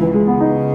Música